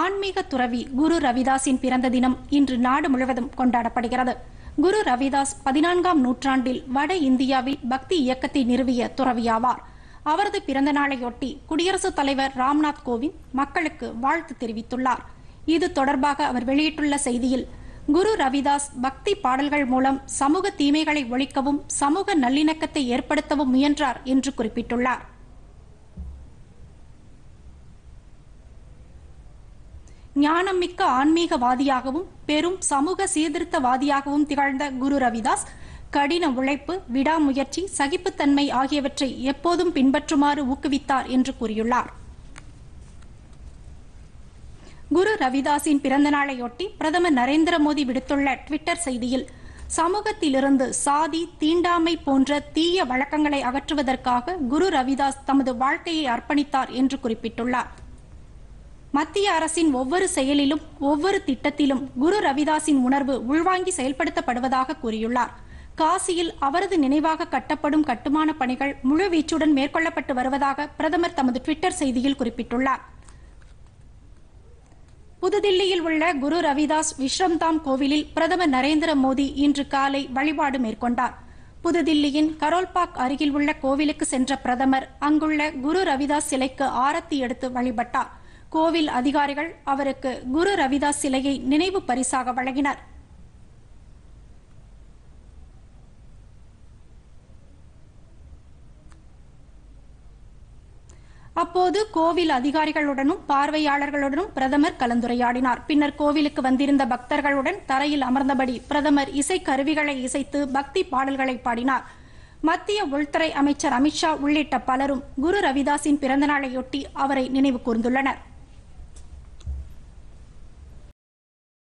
ஆன்மீக துறவி குரு ரவிதாஸின் பிறந்த தினம் இன்று நாடு முழுவதும் கொண்டாடப்படுகிறது. குரு ரவிதாஸ் பதினான்காம் நூற்றாண்டில் வட இந்தியாவில் பக்தி இயக்கத்தை நிறுவிய துறவியாவார். அவரது பிறந்த நாளையொட்டி குடியரசுத் தலைவர் ராம்நாத் கோவிந்த் மக்களுக்கு வாழ்த்து தெரிவித்துள்ளார். இது தொடர்பாக அவர் வெளியிட்டுள்ள செய்தியில் குரு ரவிதாஸ் பக்தி பாடல்கள் மூலம் சமூக தீமைகளை ஒழிக்கவும் சமூக நல்லிணக்கத்தை ஏற்படுத்தவும் முயன்றார் என்று குறிப்பிட்டுள்ளார். ஞானமிக்க ஆன்மீகவாதியாகவும் பெரும் சமூக சீர்திருத்தவாதியாகவும் திகழ்ந்த குரு ரவிதாஸ் கடின உழைப்பு விடாமுயற்சி சகிப்புத்தன்மை ஆகியவற்றை எப்போதும் பின்பற்றுமாறு ஊக்குவித்தார் என்று கூறியுள்ளார். குரு ரவிதாஸின் பிறந்த நாளையொட்டி பிரதமர் நரேந்திர மோடி விடுத்துள்ள ட்விட்டர் செய்தியில் சமூகத்திலிருந்து சாதி தீண்டாமை போன்ற தீய வழக்கங்களை அகற்றுவதற்காக குரு ரவிதாஸ் தமது வாழ்க்கையை அர்ப்பணித்தார் என்று குறிப்பிட்டுள்ளார். மத்திய அரசின் ஒவ்வொரு செயலிலும் ஒவ்வொரு திட்டத்திலும் குரு ரவிதாஸின் உணர்வு உள்வாங்கி செயல்படுத்தப்படுவதாக கூறியுள்ளார். காசியில் அவரது நினைவாக கட்டப்படும் கட்டுமான பணிகள் முழுவீச்சுடன் மேற்கொள்ளப்பட்டு வருவதாக பிரதமர் தமது ட்விட்டர் செய்தியில் குறிப்பிட்டுள்ளார். புதுதில்லியில் உள்ள குரு ரவிதாஸ் விஸ்ரம்தாம் கோவிலில் பிரதமர் நரேந்திர மோடி இன்று காலை வழிபாடு மேற்கொண்டார். புதுதில்லியின் கரோல்பாக் அருகில் உள்ள கோவிலுக்கு சென்ற பிரதமர் அங்குள்ள குரு ரவிதாஸ் சிலைக்கு ஆரத்தி எடுத்து வழிபட்டார். கோவில் அதிகாரிகள் அவருக்கு குரு ரவிதாஸ் சிலையை நினைவு பரிசாக வழங்கினர். அப்போது கோவில் அதிகாரிகளுடனும் பார்வையாளர்களுடனும் பிரதமர் கலந்துரையாடினார். பின்னர் கோவிலுக்கு வந்திருந்த பக்தர்களுடன் தரையில் அமர்ந்தபடி பிரதமர் இசை கருவிகளை இசைத்து பக்தி பாடல்களை பாடினார். மத்திய உள்துறை அமைச்சர் அமித்ஷா உள்ளிட்ட பலரும் குரு ரவிதாஸின் பிறந்தநாளையொட்டி அவரை நினைவு கூர்ந்துள்ளனர்.